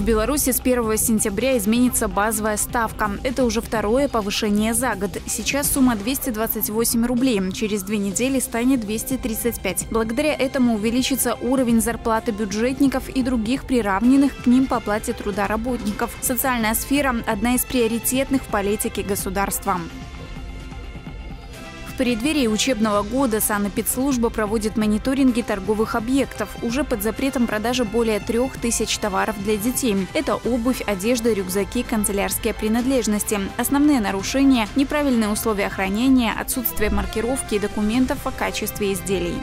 В Беларуси с 1 сентября изменится базовая ставка. Это уже второе повышение за год. Сейчас сумма 228 рублей. Через две недели станет 235. Благодаря этому увеличится уровень зарплаты бюджетников и других приравненных к ним по оплате труда работников. Социальная сфера – одна из приоритетных в политике государства преддверии учебного года санэпидслужба проводит мониторинги торговых объектов. Уже под запретом продажи более трех тысяч товаров для детей. Это обувь, одежда, рюкзаки, канцелярские принадлежности. Основные нарушения – неправильные условия хранения, отсутствие маркировки и документов о качестве изделий.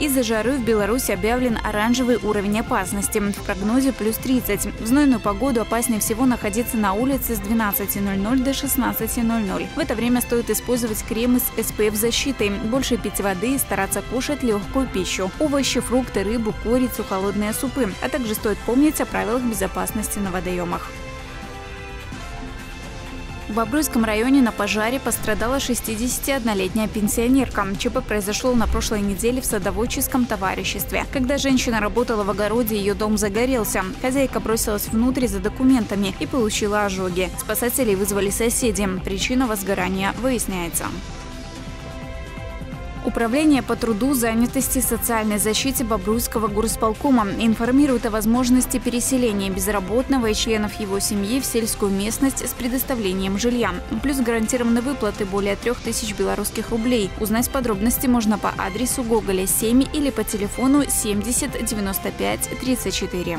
Из-за жары в Беларуси объявлен оранжевый уровень опасности. В прогнозе плюс 30. В знойную погоду опаснее всего находиться на улице с 12.00 до 16.00. В это время стоит использовать крем с SPF-защитой, больше пить воды и стараться кушать легкую пищу. Овощи, фрукты, рыбу, курицу, холодные супы. А также стоит помнить о правилах безопасности на водоемах. В Бобруйском районе на пожаре пострадала 61-летняя пенсионерка. ЧП произошло на прошлой неделе в садоводческом товариществе. Когда женщина работала в огороде, ее дом загорелся. Хозяйка бросилась внутрь за документами и получила ожоги. Спасатели вызвали соседи. Причина возгорания выясняется. Управление по труду, занятости и социальной защите Бобруйского горосполкома информирует о возможности переселения безработного и членов его семьи в сельскую местность с предоставлением жилья. Плюс гарантированы выплаты более 3000 белорусских рублей. Узнать подробности можно по адресу Гоголя 7 или по телефону 70 95 34.